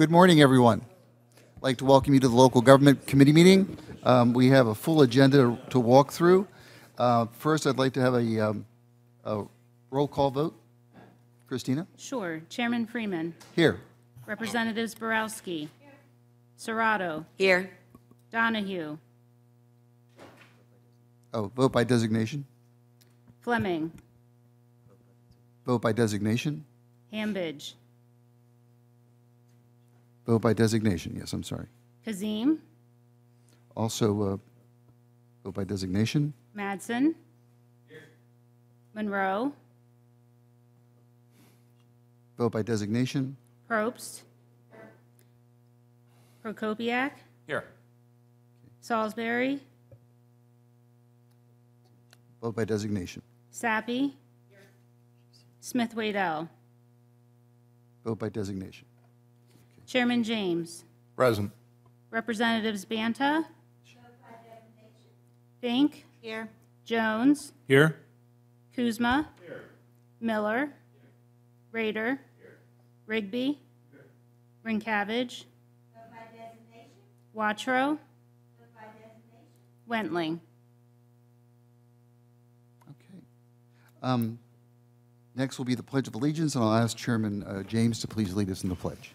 Good morning, everyone. I'd like to welcome you to the local government committee meeting. Um, We have a full agenda to walk through. Uh, First, I'd like to have a um, a roll call vote. Christina? Sure. Chairman Freeman. Here. Representatives Borowski. Serrato. Here. Donahue. Oh, vote by designation? Fleming. Vote by designation? Hambidge. Vote by designation, yes, I'm sorry. Kazim. Also, uh, vote by designation? Madsen. Monroe. Vote by designation? Probst. Prokopiak. Here. Salisbury. Vote by designation. Sappey. Smith Waddell. Vote by designation. Chairman James. Present. Representatives Banta. Fink. Here. Jones. Here. Kuzma. Here. Miller. here. Rader. Rigby. Here. Rinkavage. Watro. Wentling. Okay. Um, Next will be the Pledge of Allegiance, and I'll ask Chairman uh, James to please lead us in the pledge.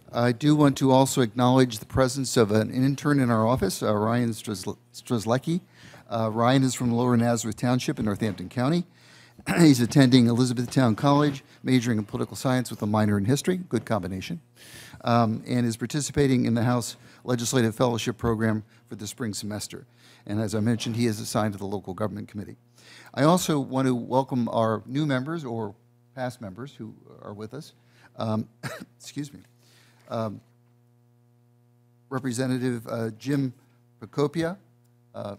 I do want to also acknowledge the presence of an intern in our office, uh, Ryan Strzelecki. Uh, Ryan is from Lower Nazareth Township in Northampton County. He's attending Elizabethtown College, majoring in political science with a minor in history, good combination, um, and is participating in the House Legislative Fellowship Program for the spring semester. And as I mentioned, he is assigned to the local government committee. I also want to welcome our new members or past members who are with us. Um, excuse me. Representative uh, Jim Prokopiak uh,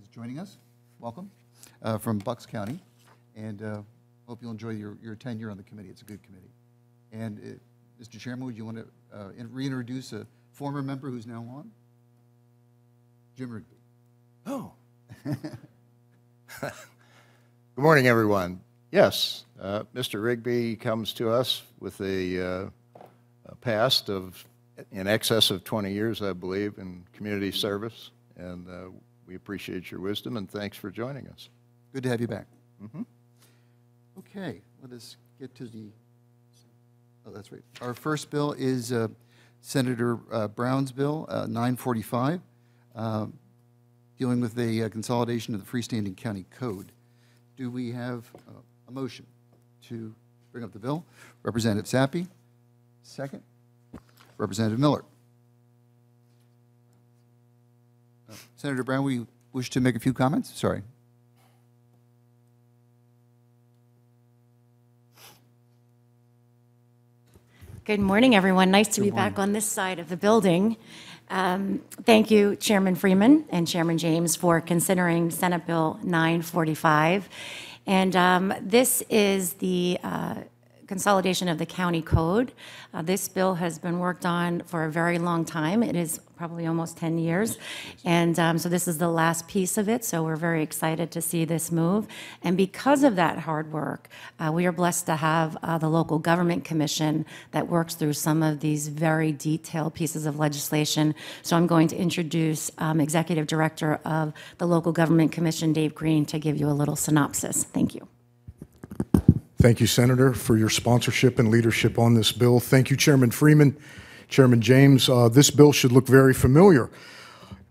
is joining us. Welcome, uh, from Bucks County. And uh, hope you'll enjoy your your tenure on the committee. It's a good committee. And uh, Mr. Chairman, would you want to uh, in- reintroduce a former member who's now on? Jim Rigby. Oh. Good morning, everyone. Yes, uh, Mr. Rigby comes to us with a, uh, a past of in excess of 20 years, I believe, in community service, and uh, we appreciate your wisdom and thanks for joining us. Good to have you back. Okay, let us get to the, oh, that's right. Our first bill is uh, Senator uh, Brown's bill, uh, 945, um, dealing with the uh, consolidation of the freestanding county code. Do we have uh, a motion to bring up the bill? Representative Sappey, second. Representative Miller. Senator Brown, we wish to make a few comments? Sorry. Good morning, everyone. Nice to be back on this side of the building. Um, Thank you, Chairman Freeman and Chairman James, for considering Senate Bill 945. And um, this is the uh, consolidation of the county code. Uh, This bill has been worked on for a very long time. It is probably almost 10 years. And um, so this is the last piece of it, so we're very excited to see this move. And because of that hard work, uh, we are blessed to have uh, the local government commission that works through some of these very detailed pieces of legislation. So I'm going to introduce um, Executive Director of the local government commission, Dave Green, to give you a little synopsis. Thank you. Thank you, Senator, for your sponsorship and leadership on this bill. Thank you, Chairman Freeman, Chairman James. Uh, This bill should look very familiar.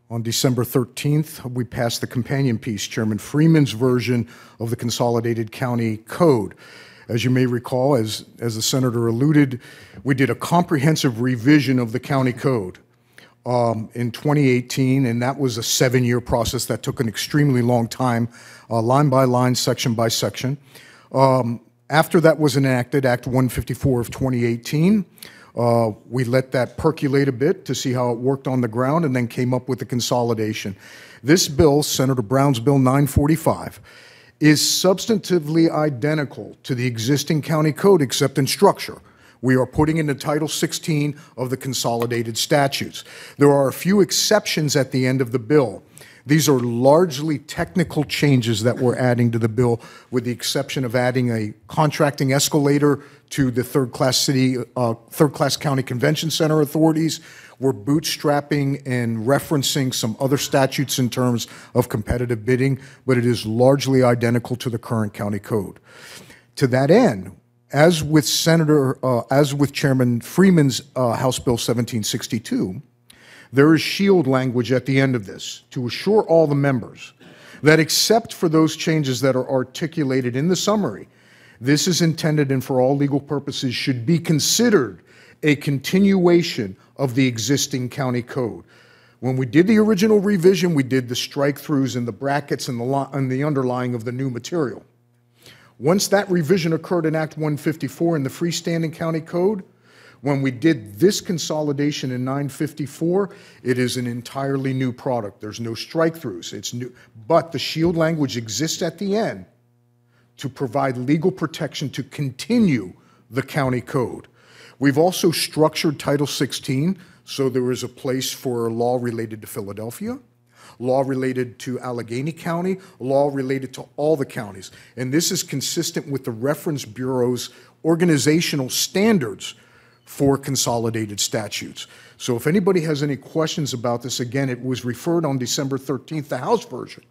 On December 13th, we passed the companion piece, Chairman Freeman's version of the Consolidated County Code. As you may recall, as, as the senator alluded, we did a comprehensive revision of the county code um, in 2018, and that was a seven-year process that took an extremely long time, uh, line by line, section by section. Um, After that was enacted, Act 154 of 2018, uh, we let that percolate a bit to see how it worked on the ground and then came up with the consolidation. This bill, Senator Brown's Bill 945, is substantively identical to the existing county code except in structure. We are putting into Title 16 of the consolidated statutes. There are a few exceptions at the end of the bill. These are largely technical changes that we're adding to the bill, with the exception of adding a contracting escalator to the third-class city, uh, third-class county convention center authorities. We're bootstrapping and referencing some other statutes in terms of competitive bidding, but it is largely identical to the current county code. To that end, as with Senator, uh, as with Chairman Freeman's uh, House Bill 1762, there is shield language at the end of this to assure all the members that except for those changes that are articulated in the summary, this is intended and for all legal purposes should be considered a continuation of the existing county code. When we did the original revision, we did the strike-throughs and the brackets and the, and the underlying of the new material. Once that revision occurred in Act 154 in the freestanding county code, when we did this consolidation in 954, it is an entirely new product. There's no strike-throughs. It's new, but the shield language exists at the end to provide legal protection to continue the county code. We've also structured Title 16 so there is a place for law related to Philadelphia, law related to Allegheny County, law related to all the counties. And this is consistent with the Reference Bureau's organizational standards for consolidated statutes. So if anybody has any questions about this, again, it was referred on December 13th, the House version,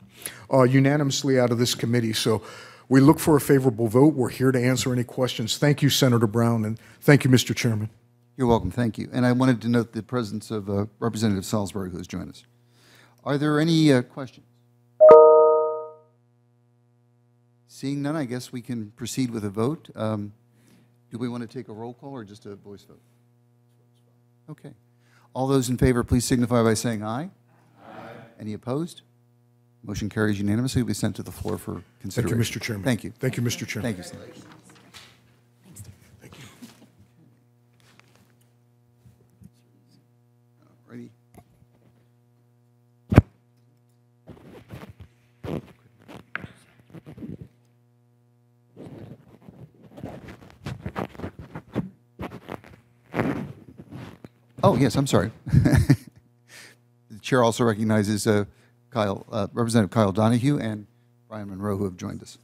uh, unanimously out of this committee. So we look for a favorable vote. We're here to answer any questions. Thank you, Senator Brown, and thank you, Mr. Chairman. You're welcome, thank you. And I wanted to note the presence of uh, Representative Salisbury, who has joined us. Are there any uh, questions? Seeing none, I guess we can proceed with a vote. Um, Do we want to take a roll call or just a voice vote? Okay. All those in favor, please signify by saying aye. Aye. Any opposed? Motion carries unanimously. Will be sent to the floor for consideration. Thank you. Mr. Chairman. Thank you. Thank you, Mr. Chairman. Thank you, Senator. Oh, yes, I'm sorry. The chair also recognizes uh, Kyle, uh, Representative Kyle Donahue and Brian Monroe, who have joined us.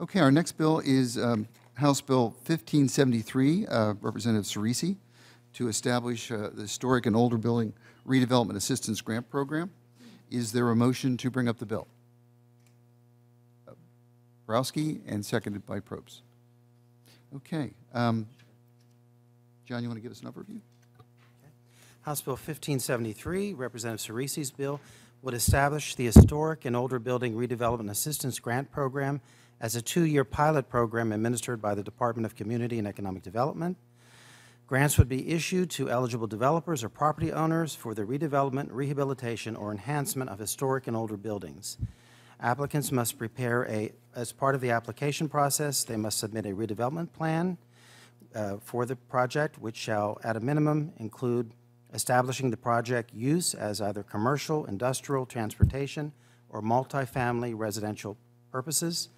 Okay, our next bill is um, House Bill 1573, uh, Representative Ciresi, to establish uh, the Historic and Older Building Redevelopment Assistance Grant Program. Is there a motion to bring up the bill? Borowski, and seconded by Probst. Okay. um, John, you want to give us an overview? House Bill 1573, Representative Ciresi's bill, would establish the Historic and Older Building Redevelopment Assistance Grant Program as a two-year pilot program administered by the Department of Community and Economic Development. Grants would be issued to eligible developers or property owners for the redevelopment, rehabilitation, or enhancement of historic and older buildings. Applicants must prepare a, as part of the application process, they must submit a redevelopment plan uh, for the project, which shall, at a minimum, include establishing the project use as either commercial, industrial, transportation, or multifamily residential purposes,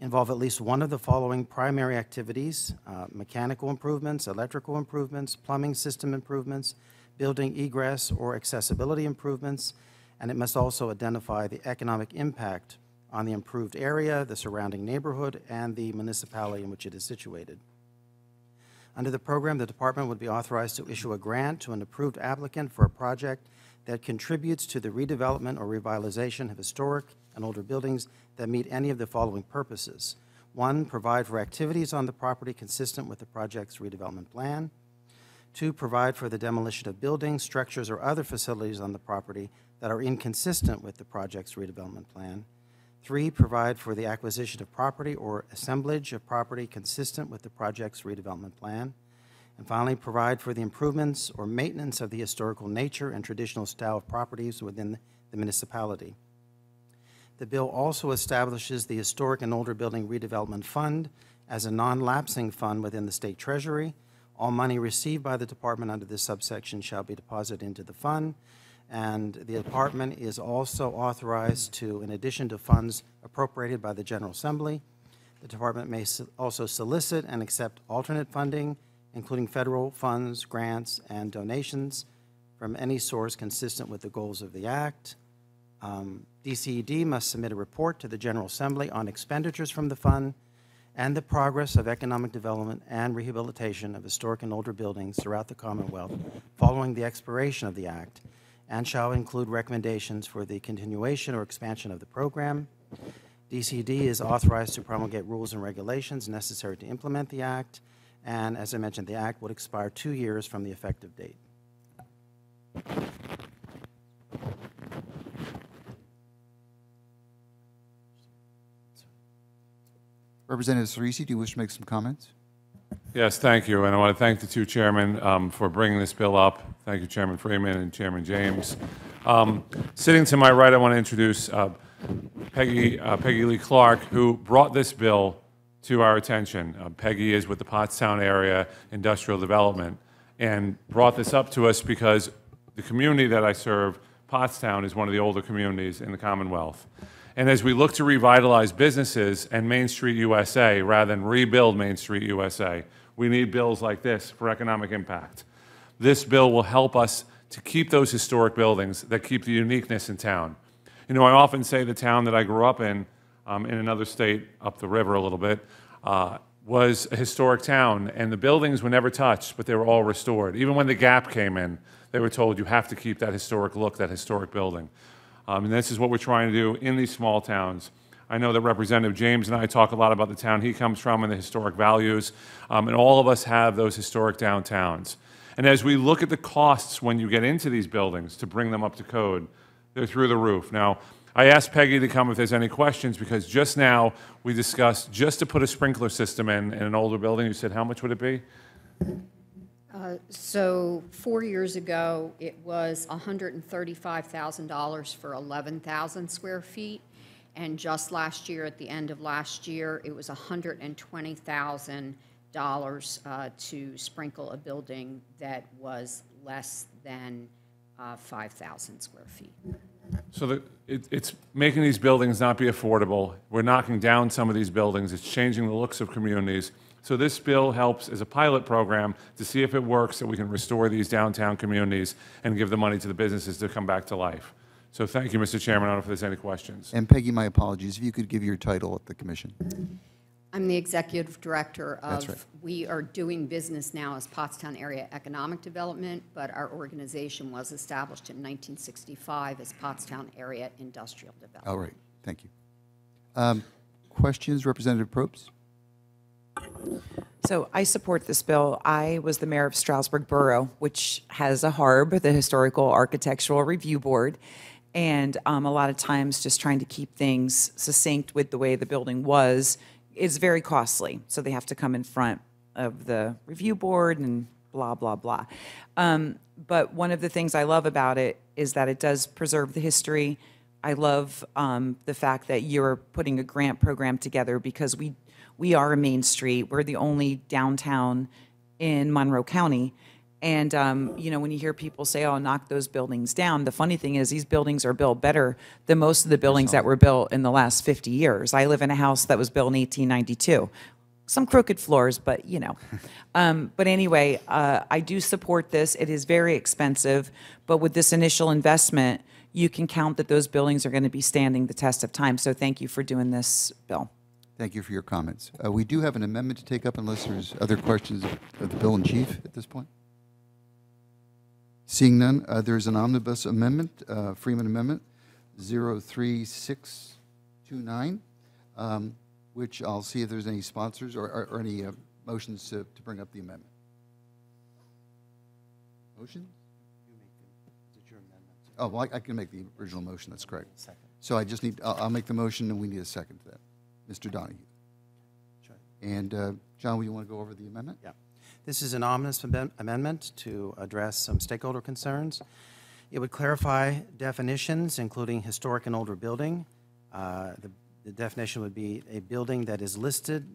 involve at least one of the following primary activities, uh, mechanical improvements, electrical improvements, plumbing system improvements, building egress or accessibility improvements, and it must also identify the economic impact on the improved area, the surrounding neighborhood, and the municipality in which it is situated. Under the program, the department would be authorized to issue a grant to an approved applicant for a project that contributes to the redevelopment or revitalization of historic and older buildings that meet any of the following purposes. One, provide for activities on the property consistent with the project's redevelopment plan. Two, provide for the demolition of buildings, structures, or other facilities on the property that are inconsistent with the project's redevelopment plan. Three, provide for the acquisition of property or assemblage of property consistent with the project's redevelopment plan. And finally, provide for the improvements or maintenance of the historical nature and traditional style of properties within the municipality. The bill also establishes the Historic and Older Building Redevelopment Fund as a non-lapsing fund within the state treasury. All money received by the department under this subsection shall be deposited into the fund. and the department is also authorized to, in addition to funds appropriated by the General Assembly, the department may also solicit and accept alternate funding, including federal funds, grants, and donations from any source consistent with the goals of the Act. Um, DCED must submit a report to the General Assembly on expenditures from the fund and the progress of economic development and rehabilitation of historic and older buildings throughout the Commonwealth following the expiration of the Act, and shall include recommendations for the continuation or expansion of the program. DCD is authorized to promulgate rules and regulations necessary to implement the Act, and as I mentioned, the Act would expire two years from the effective date. Representative Ciresi, do you wish to make some comments? Yes, thank you, and I want to thank the two chairmen um, for bringing this bill up. Thank you, Chairman Freeman and Chairman James. Um, Sitting to my right, I want to introduce uh, Peggy uh, Peggy Lee Clark, who brought this bill to our attention. Uh, Peggy is with the Pottstown Area Industrial Development, and brought this up to us because the community that I serve, Pottstown, is one of the older communities in the Commonwealth. And as we look to revitalize businesses and Main Street USA rather than rebuild Main Street USA, we need bills like this for economic impact. This bill will help us to keep those historic buildings that keep the uniqueness in town. You know, I often say the town that I grew up in, um, in another state up the river a little bit, uh, was a historic town, and the buildings were never touched, but they were all restored. Even when the Gap came in, they were told you have to keep that historic look, that historic building. Um, and this is what we're trying to do in these small towns. I know that Representative James and I talk a lot about the town he comes from and the historic values, um, and all of us have those historic downtowns. And as we look at the costs when you get into these buildings to bring them up to code, they're through the roof. Now, I asked Peggy to come if there's any questions because just now we discussed just to put a sprinkler system in in an older building. You said, how much would it be? So four years ago, it was $135,000 for 11,000 square feet. And just last year, at the end of last year, it was $120,000 uh, to sprinkle a building that was less than uh, 5,000 square feet. So the, it, it's making these buildings not be affordable. We're knocking down some of these buildings. It's changing the looks of communities. So this bill helps as a pilot program to see if it works, so we can restore these downtown communities and give the money to the businesses to come back to life. So thank you, Mr. Chairman. I don't know if there's any questions. And Peggy, my apologies, if you could give your title at the commission. I'm the executive director That's of, right. we are doing business now as Pottstown Area Economic Development, but our organization was established in 1965 as Pottstown Area Industrial Development. All right, thank you. Um, Questions, Representative Probst? So I support this bill. I was the mayor of Stroudsburg Borough, which has a HARB, the Historical Architectural Review Board. And um, a lot of times, just trying to keep things succinct with the way the building was is very costly. So they have to come in front of the review board and blah, blah, blah. Um, But one of the things I love about it is that it does preserve the history. I love um, the fact that you're putting a grant program together because we, we are a main street. We're the only downtown in Monroe County. And, um, you know, when you hear people say, oh, knock those buildings down, the funny thing is these buildings are built better than most of the buildings that were built in the last 50 years. I live in a house that was built in 1892 some crooked floors, but you know. Um, but anyway, uh, I do support this. It is very expensive, but with this initial investment, you can count that those buildings are going to be standing the test of time. So thank you for doing this, Bill. Thank you for your comments. Uh, We do have an amendment to take up unless there's other questions of the bill in chief at this point. Seeing none, uh, there's an omnibus amendment, uh, Freeman Amendment 03629, um, which I'll see if there's any sponsors or- or or any uh, motions to to bring up the amendment. Motion? Oh, well, I I can make the original motion, that's correct. Second. So I just need, I'll I'll make the motion, and we need a second to that. Mr. Donahue. And uh, John, will you want to go over the amendment? Yeah. This is an omnibus amend- amendment to address some stakeholder concerns. It would clarify definitions, including historic and older building. Uh, The the definition would be a building that is listed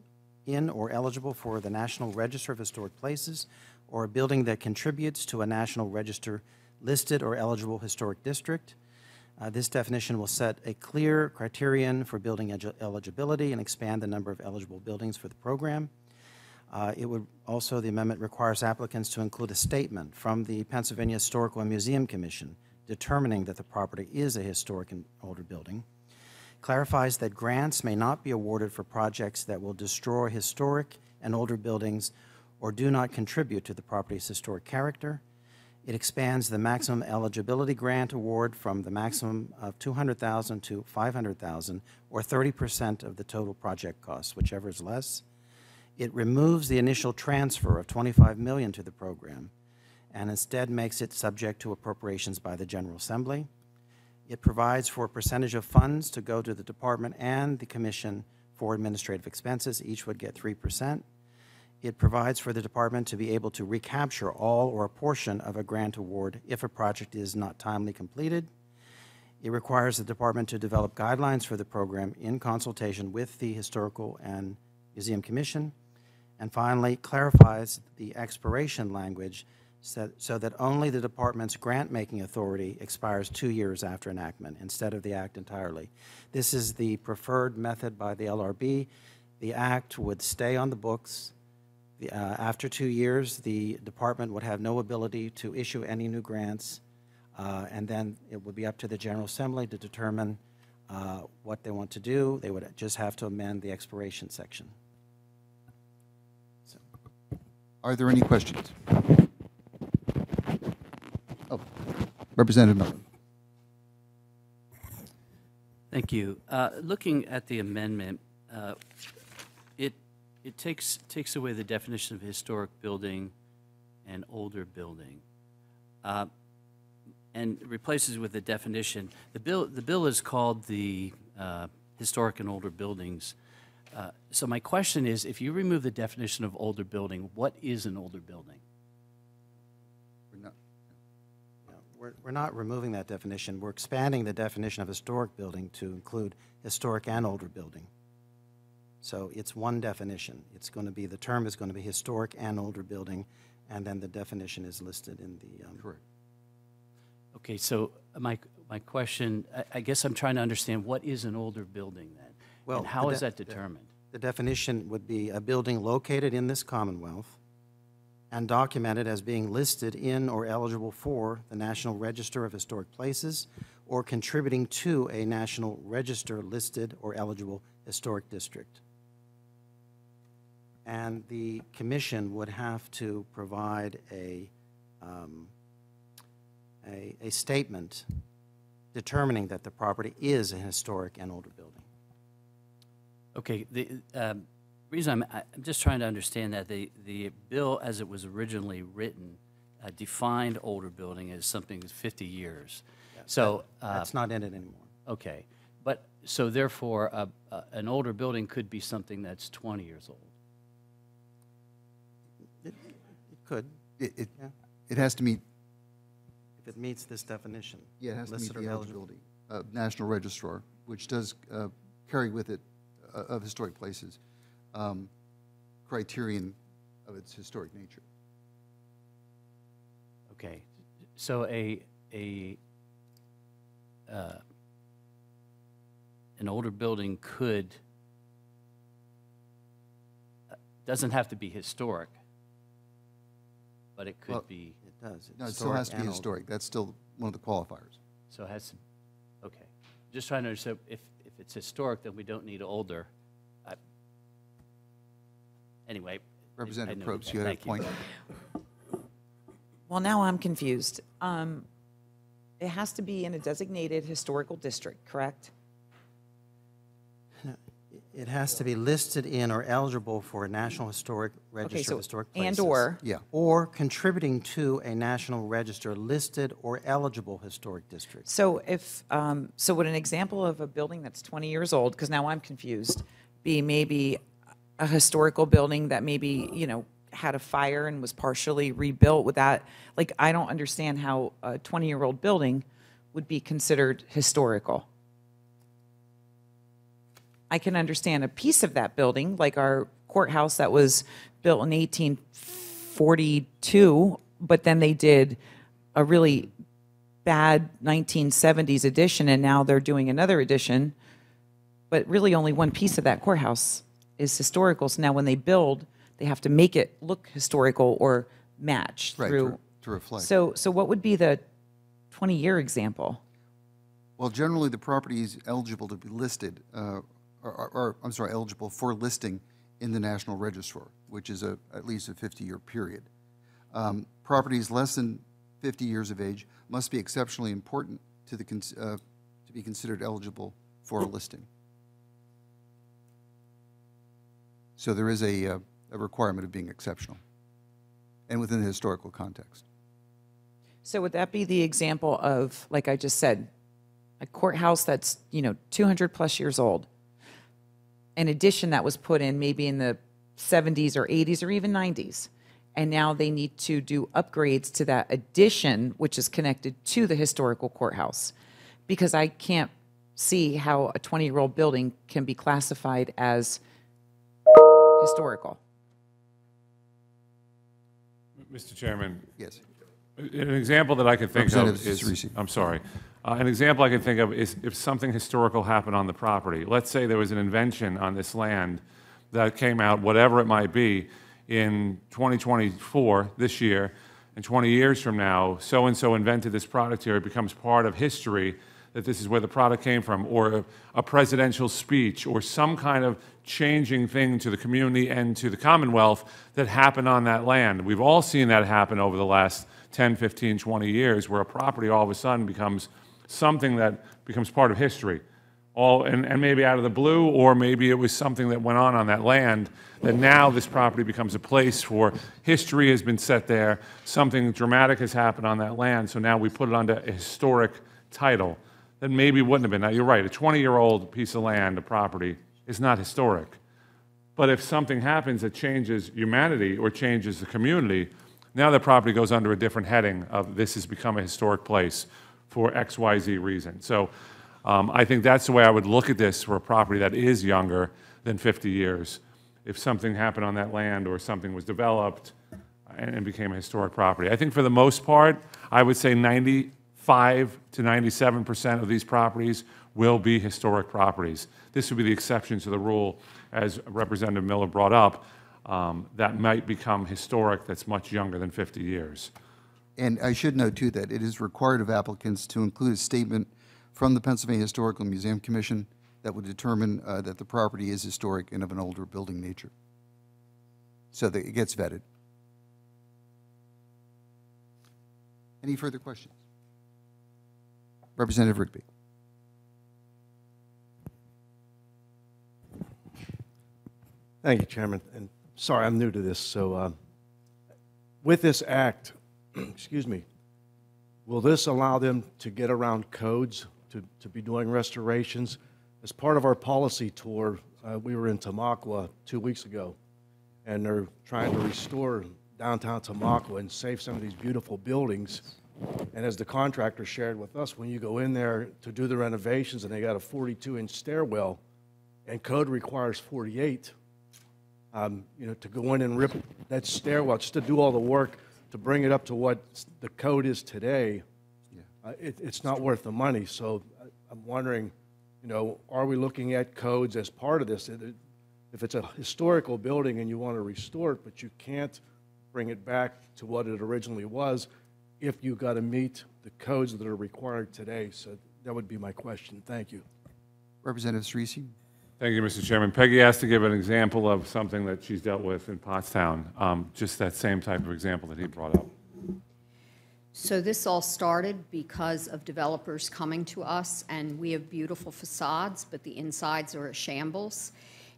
in or eligible for the National Register of Historic Places, or a building that contributes to a National Register listed or eligible historic district. Uh, This definition will set a clear criterion for building eligibility and expand the number of eligible buildings for the program. Uh, It would, also, the amendment requires applicants to include a statement from the Pennsylvania Historical and Museum Commission determining that the property is a historic and older building. Clarifies that grants may not be awarded for projects that will destroy historic and older buildings or do not contribute to the property's historic character. It expands the maximum eligibility grant award from the maximum of 200,000 to 500,000, or 30% of the total project cost, whichever is less. It removes the initial transfer of 25 million to the program and instead makes it subject to appropriations by the General Assembly. It provides for a percentage of funds to go to the department and the commission for administrative expenses. Each would get 3%. It provides for the department to be able to recapture all or a portion of a grant award if a project is not timely completed. It requires the department to develop guidelines for the program in consultation with the Historical and Museum Commission. And finally, clarifies the expiration language so that only the department's grant-making authority expires two years after enactment instead of the act entirely. This is the preferred method by the LRB. The act would stay on the books. The, uh, After two years, the department would have no ability to issue any new grants, uh, and then it would be up to the General Assembly to determine uh, what they want to do. They would just have to amend the expiration section. Are there any questions? Oh, Representative Miller. Thank you. Uh, Looking at the amendment, uh, it, takes, takes away the definition of historic building and older building, uh, and replaces with the definition, the bill, the bill is called the uh, Historic and Older Buildings. Uh, So my question is, if you remove the definition of older building, what is an older building? We're not- No, We're, we're not removing that definition. We're expanding the definition of historic building to include historic and older building. So it's one definition. It's going to be, the term is going to be historic and older building, and then the definition is listed in the. um, Correct. Okay, so my, my question, I- I guess I'm trying to understand, what is an older building then? Well, And how the is de- that the- determined? The definition would be a building located in this Commonwealth and documented as being listed in or eligible for the National Register of Historic Places or contributing to a National Register listed or eligible historic district. And the commission would have to provide a, um, a, a statement determining that the property is a historic and older building. Okay, the um, reason I'm, I'm just trying to understand that, the, the bill as it was originally written uh, defined older building as something 50 years. So, uh, That's not in it anymore. okay, but, so therefore, uh, uh, an older building could be something that's 20 years old. Could, It, it, Yeah. it has to meet, if it meets this definition. yeah, it has to meet listed or the eligible. eligibility of National Registrar, which does uh, carry with it uh, of historic places um, criterion of its historic nature. Okay, so a, a, uh, an older building could, uh, doesn't have to be historic, but it Well- could be, It does. No, it still has to be and older. historic. That's still one of the qualifiers. so it has to, okay. Just trying to understand, if, if it's historic, then we don't need older. I- Anyway. I- I Representative know Probst, that. you had a Thank point? Well, now I'm confused. Um, It has to be in a designated historical district, correct? It has to be listed in or eligible for a National Historic Okay, Register so of Historic Places. and/or, Yeah. Or contributing to a National Register listed or eligible historic district. so if, um, so would an example of a building that's 20 years old, because now I'm confused, be maybe a historical building that maybe, you know, had a fire and was partially rebuilt? Would that, like, I don't understand how a 20-year-old building would be considered historical. I can understand a piece of that building, like our courthouse that was built in 1842, but then they did a really bad 1970s addition and now they're doing another addition, but really only one piece of that courthouse is historical. So now when they build, they have to make it look historical or match Right, to- through. to reflect. So, so what would be the 20-year example? Well, generally, the property is eligible to be listed, uh, or, or- or, I'm sorry, eligible for listing in the National Register, which is a, at least a 50-year period. Um, Properties less than 50 years of age must be exceptionally important to the, uh, to be considered eligible for a listing. So there is a, uh, a requirement of being exceptional, and within the historical context. So would that be the example of, like I just said, a courthouse that's, you know, 200 plus years old? An addition that was put in maybe in the 70s or 80s or even 90s. And now they need to do upgrades to that addition, which is connected to the historical courthouse. Because I can't see how a 20 year old building can be classified as historical. Mr. Chairman, Yes. An example that I could think of Representative is, Ciresi. I'm sorry, Uh, an example I can think of is if something historical happened on the property. Let's say there was an invention on this land that came out, whatever it might be, in 2024, this year, and 20 years from now, so-and-so invented this product here, it becomes part of history that this is where the product came from, or a- a presidential speech, or some kind of changing thing to the community and to the Commonwealth that happened on that land. We've all seen that happen over the last 10, 15, 20 years, where a property all of a sudden becomes something that becomes part of history. All, and, and maybe out of the blue, or maybe it was something that went on on that land, that now this property becomes a place for, history has been set there, something dramatic has happened on that land, so now we put it under a historic title that maybe wouldn't have been. Now, you're right, a 20-year-old piece of land, a property, is not historic. But if something happens that changes humanity or changes the community, now the property goes under a different heading of this has become a historic place for X, Y, Z reason. So um, I think that's the way I would look at this for a property that is younger than 50 years. If something happened on that land or something was developed and, and became a historic property. I think for the most part, I would say 95 to 97% of these properties will be historic properties. This would be the exception to the rule, as Representative Miller brought up, um, that might become historic that's much younger than 50 years. And I should note, too, that it is required of applicants to include a statement from the Pennsylvania Historical Museum Commission that would determine uh, that the property is historic and of an older building nature. So that it gets vetted. Any further questions? Representative Rigby. Thank you, Chairman. And sorry, I'm new to this, so uh, with this act, excuse me, will this allow them to get around codes to, to be doing restorations? As part of our policy tour, uh, we were in Tamaqua two weeks ago, and they're trying to restore downtown Tamaqua and save some of these beautiful buildings. And as the contractor shared with us, when you go in there to do the renovations and they got a 42-inch stairwell, and code requires 48, um, you know, to go in and rip that stairwell, just to do all the work to bring it up to what the code is today, uh, it, it's not worth the money. So uh, I'm wondering, you know, are we looking at codes as part of this? If it's a historical building and you want to restore it, but you can't bring it back to what it originally was, if you've got to meet the codes that are required today. So that would be my question. Thank you. Representative Ciresi. Thank you, Mr. Chairman. Peggy asked to give an example of something that she's dealt with in Pottstown, um, just that same type of example that he brought up. So this all started because of developers coming to us, and we have beautiful facades, but the insides are a shambles.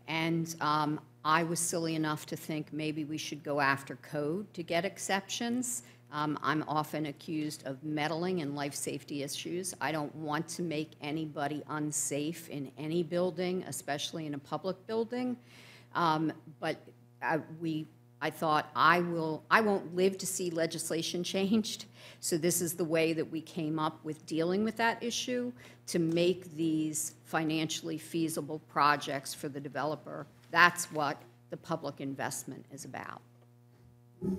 And um, I was silly enough to think maybe we should go after code to get exceptions. Um, I'm often accused of meddling in life safety issues. I don't want to make anybody unsafe in any building, especially in a public building. Um, But uh, we, I thought, I will, I won't live to see legislation changed. So this is the way that we came up with dealing with that issue, to make these financially feasible projects for the developer. That's what the public investment is about.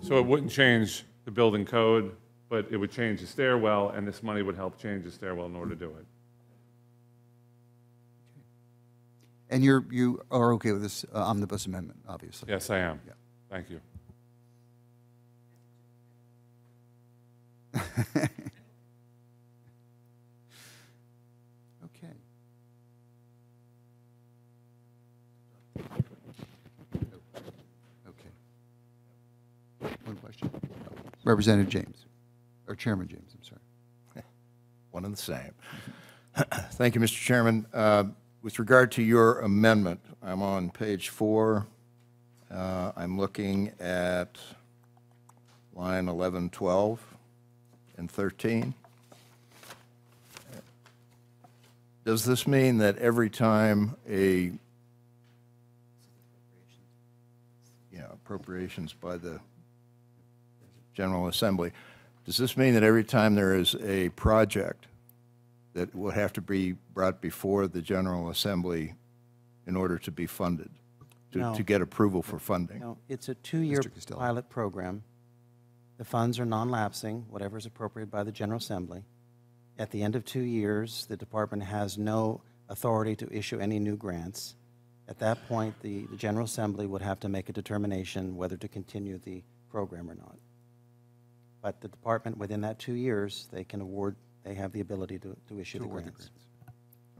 So it wouldn't change the building code but it would change the stairwell, and this money would help change the stairwell in order to do it. And you're, you are okay with this uh, omnibus amendment, obviously? Yes, I am. Yeah. Thank you. Okay. Okay. One question. Representative James, or Chairman James, I'm sorry. One and the same. Thank you, Mr. Chairman. Uh, With regard to your amendment, I'm on page four. Uh, I'm looking at line 11, 12, and 13. Does this mean that every time a, yeah, appropriations by the General Assembly, does this mean that every time there is a project that will have to be brought before the General Assembly in order to be funded? to- No. To get approval for funding? No, it's a two-year pilot program. The funds are non-lapsing, whatever is appropriated by the General Assembly. At the end of two years, the department has no authority to issue any new grants. At that point, the, the General Assembly would have to make a determination whether to continue the program or not. But the department, within that two years, they can award, they have the ability to, to issue the award the grants.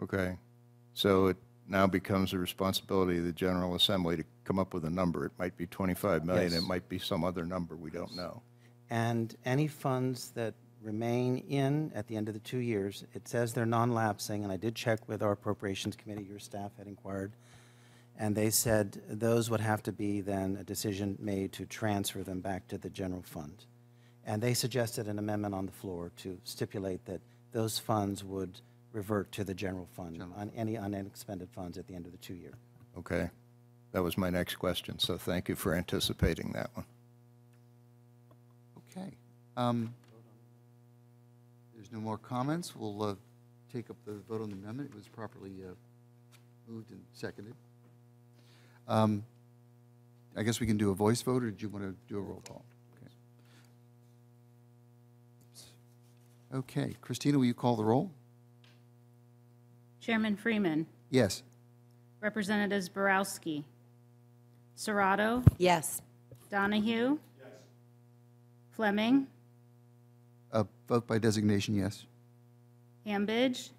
Okay. So it now becomes the responsibility of the General Assembly to come up with a number. It might be 25 million, it might be some other number, we don't know. And any funds that remain in at the end of the two years, it says they're non-lapsing, and I did check with our appropriations committee, your staff had inquired, and they said those would have to be then a decision made to transfer them back to the general fund. And they suggested an amendment on the floor to stipulate that those funds would revert to the general fund on any unexpended funds at the end of the two year. Okay? That was my next question, so thank you for anticipating that one. Okay. Um, There's no more comments. We'll uh, take up the vote on the amendment. It was properly uh, moved and seconded. Um, I guess we can do a voice vote, or did you want to do a roll call? Okay. Okay, Christina, will you call the roll? Chairman Freeman. Yes. Representatives Borowski. Serato. Yes. Donahue. Yes. Fleming. Uh, Vote by designation, yes. Hambidge.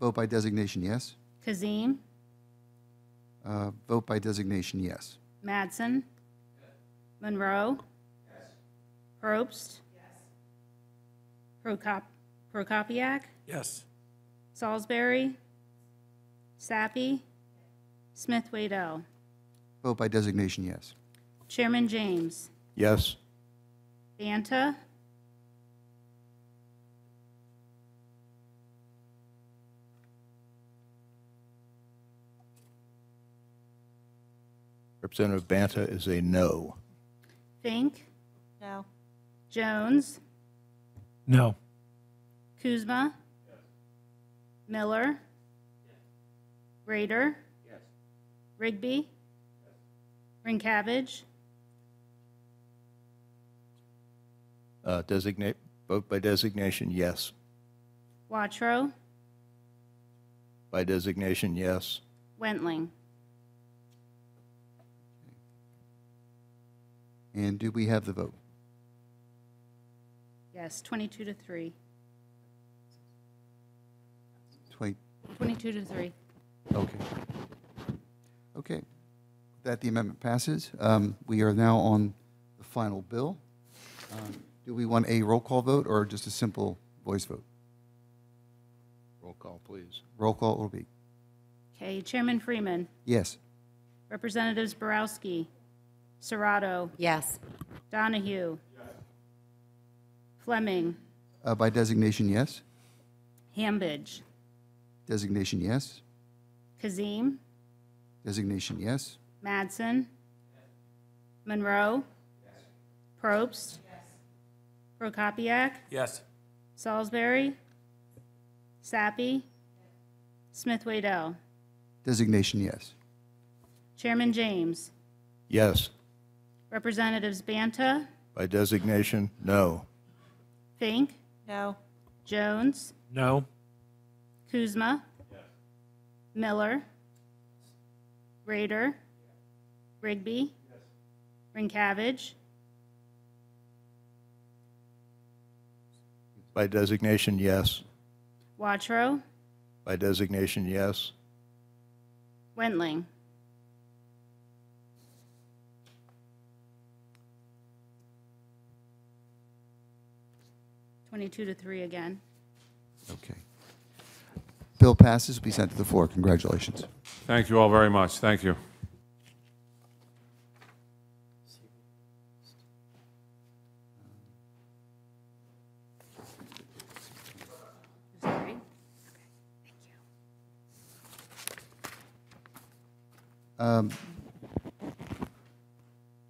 Vote by designation, yes. Kazim. Uh, Vote by designation, yes. Madsen. Monroe. Yes. Probst. Prokop, Prokopiak. Yes. Salisbury. Sappey. Smith Waddell. Vote by designation, yes. Chairman James. Yes? Banta. Representative Banta is a no. Fink. No. Jones. No. Kuzma. Miller. Rader. Rigby. Ringkavage. Uh, Designate, vote by designation, yes. Watro. By designation, yes. Wentling. And do we have the vote? Yes, 22 to 3. Twenty, 22 to 3. okay. Okay. That the amendment passes. Um, We are now on the final bill. Um, Do we want a roll call vote or just a simple voice vote? Roll call, please. Roll call will be, Okay, Chairman Freeman. yes. Representatives Borowski. Serrato, Yes. Donahue. Fleming. Uh, By designation, yes. Hambidge. Designation, yes. Kazim. Designation, yes. Madsen. Monroe. Probst. Prokopiak. Yes. Salisbury. Sappey. Smith Waddell. Designation, yes. Chairman James. Yes. Representatives Banta. By designation, no. Fink, No. Jones, No. Kuzma. Yes. Miller. Rader. Rigby. Ringkavage. By designation, yes. Watro. By designation, yes. Wentling. Twenty-two to three again. Okay. Bill passes, will be sent to the floor. Congratulations. Thank you all very much. Thank you. Sorry.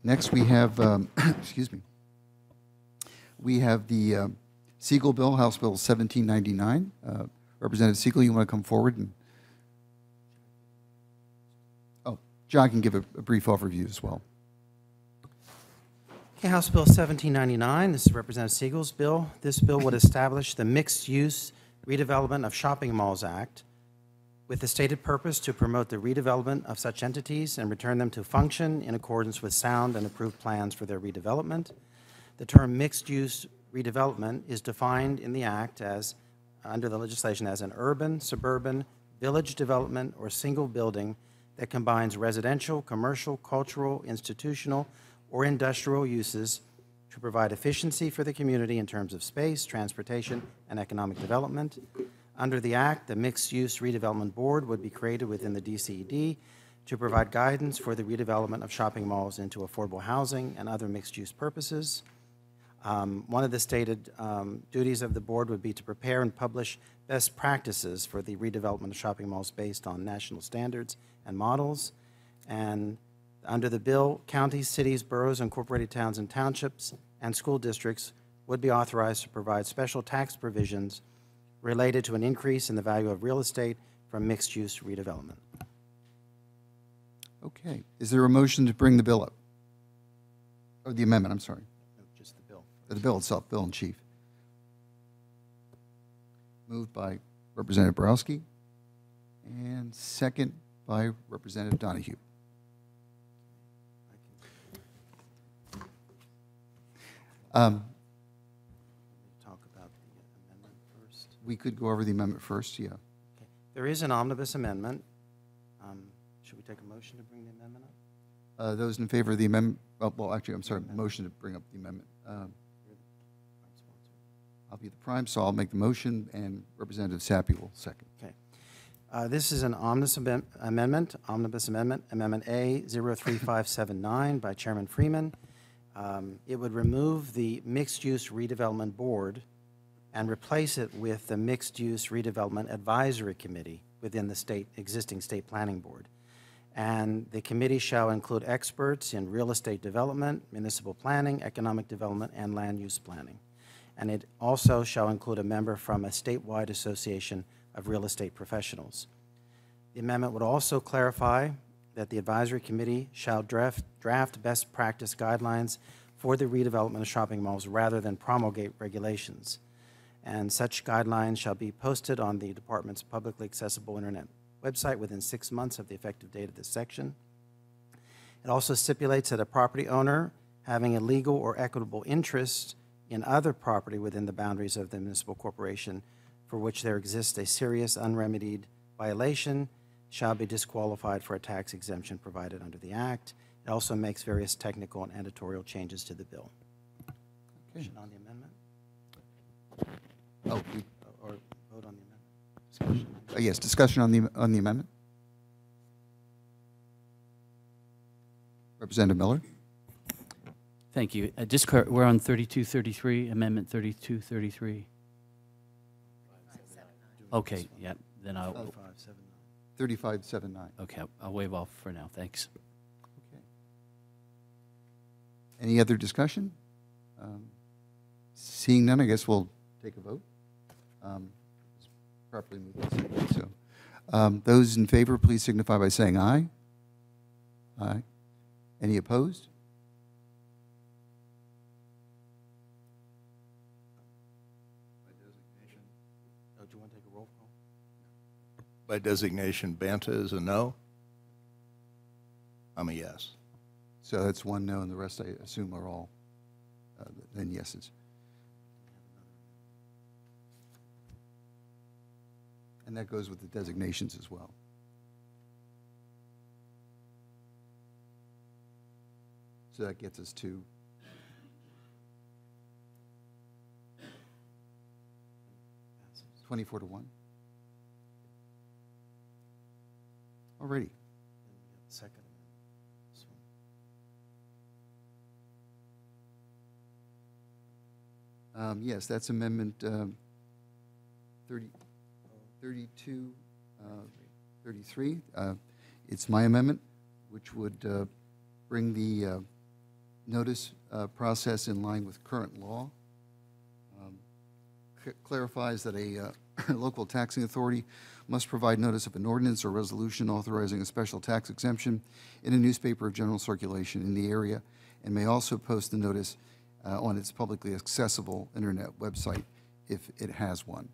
Next, we have, um, excuse me, we have the um, Siegel Bill, House Bill 1799. Uh, Representative Siegel, you want to come forward and? Oh, John can give a a brief overview as well. Okay, House Bill 1799, this is Representative Siegel's bill. This bill would establish the Mixed-Use Redevelopment of Shopping Malls Act with the stated purpose to promote the redevelopment of such entities and return them to function in accordance with sound and approved plans for their redevelopment. The term mixed-use redevelopment is defined in the act as, under the legislation, as an urban, suburban, village development, or single building that combines residential, commercial, cultural, institutional, or industrial uses to provide efficiency for the community in terms of space, transportation, and economic development. Under the act, the Mixed-Use Redevelopment Board would be created within the DCED to provide guidance for the redevelopment of shopping malls into affordable housing and other mixed-use purposes. Um, One of the stated um, duties of the board would be to prepare and publish best practices for the redevelopment of shopping malls based on national standards and models. And under the bill, counties, cities, boroughs, incorporated towns and townships, and school districts would be authorized to provide special tax provisions related to an increase in the value of real estate from mixed-use redevelopment. Okay, is there a motion to bring the bill up? Or the amendment, I'm sorry. Just the bill. Itself, bill in chief. Moved by Representative Borowski and second by Representative Donahue. Um, Talk about the amendment first. We could go over the amendment first, yeah. There is an omnibus amendment. Um, Should we take a motion to bring the amendment up? Uh, Those in favor of the amendment, oh, well, actually, I'm sorry, motion to bring up the amendment. Um, I'll be the prime, so I'll make the motion, and Representative Sappey will second. Okay. Uh, This is an omnibus amen- amendment, omnibus amendment, Amendment A 03579 by Chairman Freeman. Um, It would remove the Mixed-Use Redevelopment Board and replace it with the Mixed-Use Redevelopment Advisory Committee within the state, existing State Planning Board. And the committee shall include experts in real estate development, municipal planning, economic development, and land use planning. And it also shall include a member from a statewide association of real estate professionals. The amendment would also clarify that the advisory committee shall draft, draft best practice guidelines for the redevelopment of shopping malls rather than promulgate regulations. And such guidelines shall be posted on the department's publicly accessible internet website within six months of the effective date of this section. It also stipulates that a property owner having a legal or equitable interest in other property within the boundaries of the municipal corporation for which there exists a serious unremedied violation shall be disqualified for a tax exemption provided under the Act. It also makes various technical and editorial changes to the bill. Motion on the amendment, Oh, we- or vote on the amendment? Discussion. uh, yes, discussion on the, on the amendment? Representative Miller? Thank you. Uh, Just, we're on 3233, Amendment 3233. Okay, yeah, then I'll, Five, seven, nine. 3579. okay, I'll waive off for now, thanks. Okay. Any other discussion? Um, Seeing none, I guess we'll take a vote. Um, it's Properly moved and seconded, so. um, Those in favor, please signify by saying aye. Aye. Any opposed? By designation, Banta is a no? I'm a yes. So that's one no, and the rest, I assume, are all uh, then yeses. And that goes with the designations as well. So that gets us to twenty-four to one. Alrighty. Second amendment. This one. Um, Yes, that's Amendment um, 30 32, uh, 33. Uh, It's my amendment, which would uh, bring the uh, notice uh, process in line with current law. Um, c- Clarifies that a uh, local taxing authority must provide notice of an ordinance or resolution authorizing a special tax exemption in a newspaper of general circulation in the area, and may also post the notice uh, on its publicly accessible internet website if it has one.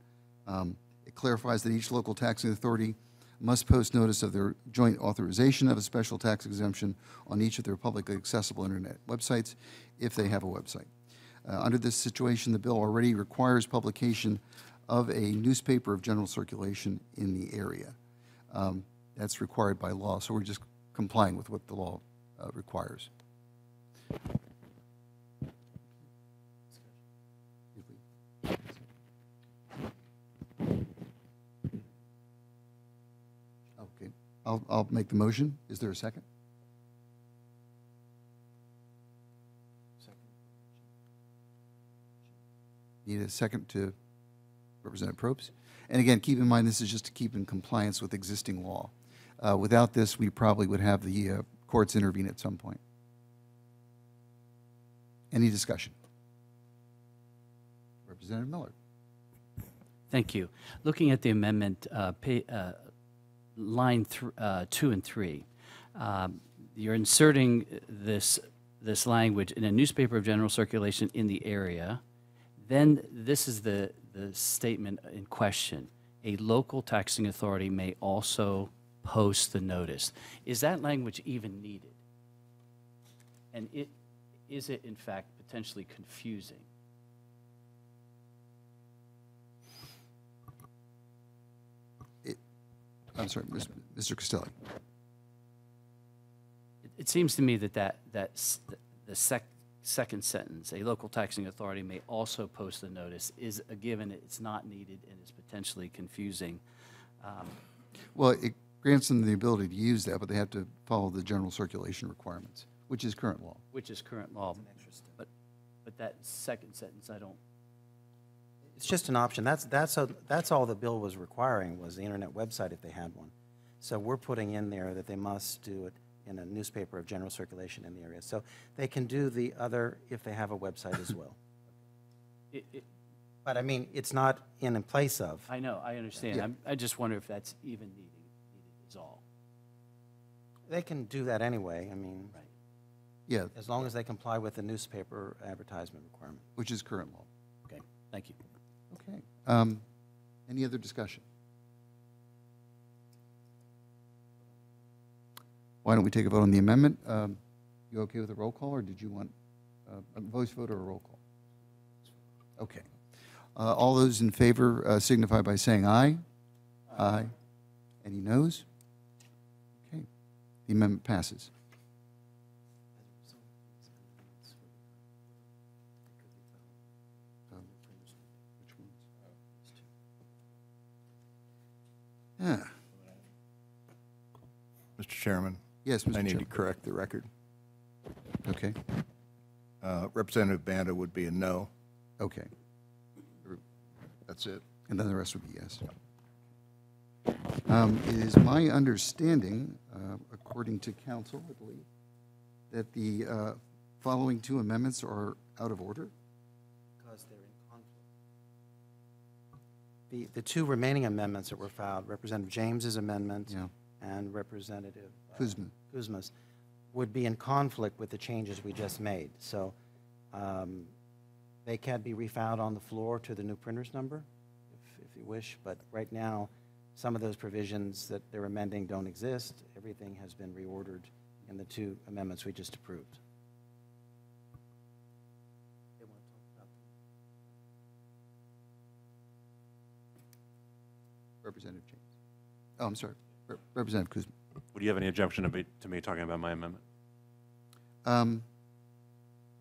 Um, It clarifies that each local taxing authority must post notice of their joint authorization of a special tax exemption on each of their publicly accessible internet websites if they have a website. Uh, Under this situation, the bill already requires publication of a newspaper of general circulation in the area. Um, That's required by law, so we're just complying with what the law uh, requires. Okay, I'll, I'll make the motion. Is there a second? Need a second to Representative Probst? And again, keep in mind, this is just to keep in compliance with existing law. Uh, Without this, we probably would have the uh, courts intervene at some point. Any discussion? Representative Miller? Thank you. Looking at the amendment, uh, pa- uh, line uh, two and three, um, you're inserting this, this language in a newspaper of general circulation in the area. Then this is the, the statement in question. A local taxing authority may also post the notice. Is that language even needed? And it, is it in fact potentially confusing? I'm sorry, Mr. Costelli. It- It seems to me that that, that's, the sec, second sentence, a local taxing authority may also post the notice, is a given, it's not needed, and it's potentially confusing. Um, Well, it grants them the ability to use that, but they have to follow the general circulation requirements, which is current law. Which is current law. But, but that second sentence, I don't, It's just an option. That's, that's, a- that's all the bill was requiring, was the internet website if they had one. So we're putting in there that they must do it in a newspaper of general circulation in the area. So they can do the other if they have a website as well. it, it, But I mean, it's not in in place of. I know, I understand. Yeah. I'm, I just wonder if that's even needed, needed is all. They can do that anyway, I mean, Right. Yeah, as long as they comply with the newspaper advertisement requirement. which is current law. Okay, thank you. Okay. Um, Any other discussion? Why don't we take a vote on the amendment? Um, You okay with a roll call, or did you want uh, a voice vote or a roll call? Okay. Uh, All those in favor uh, signify by saying aye. Aye. Any noes? Okay. The amendment passes. Yeah. Mr. Chairman, Yes, Mr. I need to correct the record. Okay, Uh, Representative Banta would be a no. okay. That's it. And then the rest would be yes. Um, It is my understanding, uh, according to council, I believe, that the uh, following two amendments are out of order. Because they're in conflict. The, the two remaining amendments that were filed, Representative James's amendment Yeah. And Representative uh, Kuzma. Kuzma's, would be in conflict with the changes we just made. So um, they can be refiled on the floor to the new printer's number, if, if you wish, but right now, some of those provisions that they're amending don't exist. Everything has been reordered in the two amendments we just approved. Representative James. Oh, I'm sorry, Rep- Representative Kuzma. Would you have any objection to me, to me talking about my amendment? Um,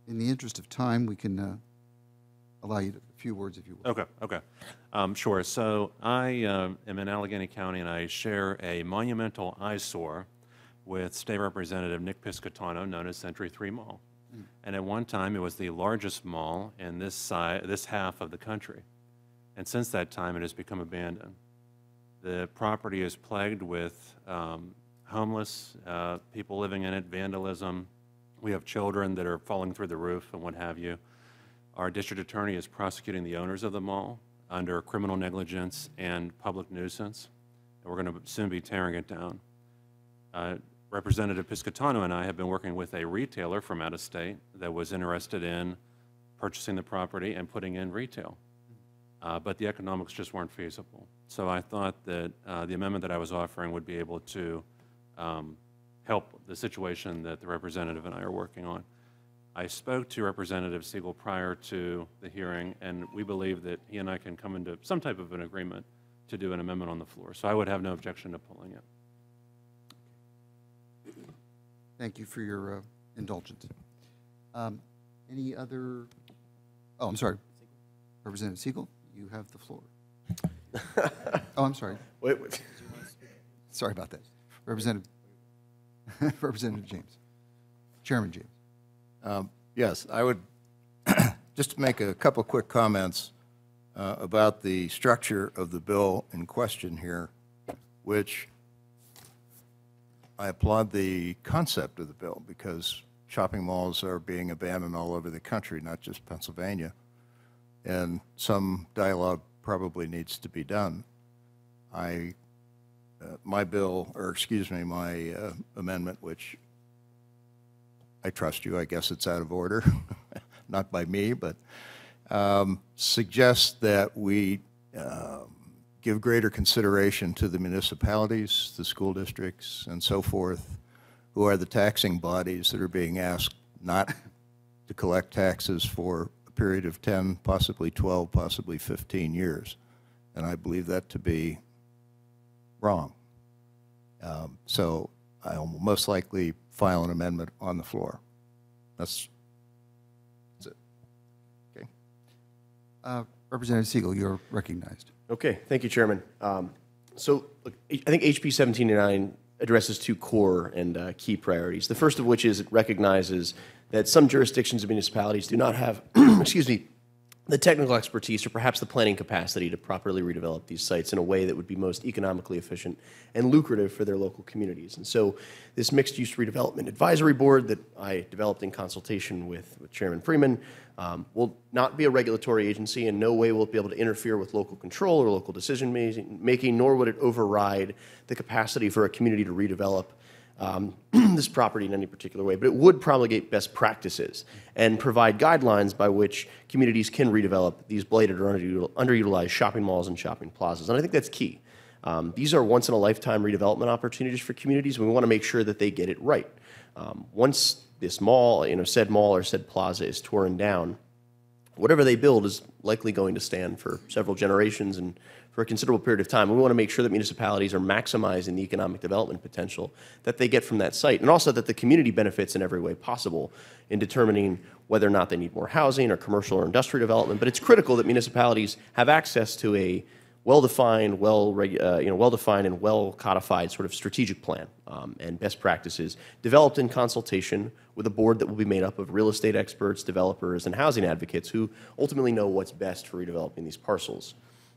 In the interest of time, we can uh, allow you to- a few words if you will. Okay, okay. Um, Sure. So I um, am in Allegheny County, and I share a monumental eyesore with State Representative Nick Pisciottano, known as Century 3 Mall. And at one time, it was the largest mall in this side, this half of the country. And since that time, it has become abandoned. The property is plagued with um, homeless, uh, people living in it, vandalism. We have children that are falling through the roof and what have you. Our district attorney is prosecuting the owners of the mall under criminal negligence and public nuisance. And we're going to soon be tearing it down. Uh, Representative Pisciottano and I have been working with a retailer from out of state that was interested in purchasing the property and putting in retail. Uh, But the economics just weren't feasible. So I thought that uh, the amendment that I was offering would be able to um, help the situation that the representative and I are working on. I spoke to Representative Siegel prior to the hearing, and we believe that he and I can come into some type of an agreement to do an amendment on the floor. So I would have no objection to pulling it. Thank you for your uh, indulgence. Um, Any other, oh, I'm sorry. Representative Siegel, you have the floor. Oh, I'm sorry. Wait, wait. Sorry about that. Representative, Representative James. Chairman James. Um, Yes, I would, just to make a couple quick comments uh, about the structure of the bill in question here, which I applaud the concept of the bill because shopping malls are being abandoned all over the country, not just Pennsylvania. And some dialogue probably needs to be done. I, uh, my bill, or excuse me, my uh, amendment, which I trust you, I guess it's out of order, not by me, but um, suggests that we um, give greater consideration to the municipalities, the school districts, and so forth, who are the taxing bodies that are being asked not to collect taxes for period of 10, possibly 12, possibly 15 years. And I believe that to be wrong. Um, So I will most likely file an amendment on the floor. That's, that's it. Okay. Uh, Representative Siegel, you're recognized. Okay, thank you, Chairman. Um, So, look, I think HB 1789 addresses two core and uh, key priorities. The first of which is it recognizes that some jurisdictions and municipalities do not have, excuse me, the technical expertise or perhaps the planning capacity to properly redevelop these sites in a way that would be most economically efficient and lucrative for their local communities. And so this mixed-use redevelopment advisory board that I developed in consultation with, with Chairman Freeman um, will not be a regulatory agency. In no way will it be able to interfere with local control or local decision-making, nor would it override the capacity for a community to redevelop um, this property in any particular way, but it would promulgate best practices and provide guidelines by which communities can redevelop these blighted or underutilized shopping malls and shopping plazas. And I think that's key. Um, these are once in a lifetime redevelopment opportunities for communities, and we want to make sure that they get it right. Um, once this mall, you know, said mall or said plaza is torn down, whatever they build is likely going to stand for several generations and for a considerable period of time. We want to make sure that municipalities are maximizing the economic development potential that they get from that site, and also that the community benefits in every way possible in determining whether or not they need more housing or commercial or industrial development. But it's critical that municipalities have access to a well-defined, well, uh, you know, well-defined and well-codified sort of strategic plan um, and best practices developed in consultation with a board that will be made up of real estate experts, developers, and housing advocates who ultimately know what's best for redeveloping these parcels.